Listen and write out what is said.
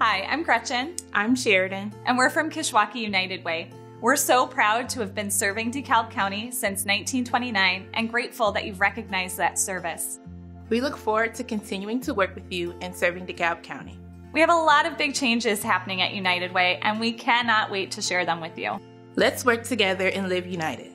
Hi, I'm Gretchen. I'm Sheridan. And we're from Kishwaukee United Way. We're so proud to have been serving DeKalb County since 1929 and grateful that you've recognized that service. We look forward to continuing to work with you and serving DeKalb County. We have a lot of big changes happening at United Way, and we cannot wait to share them with you. Let's work together and live united.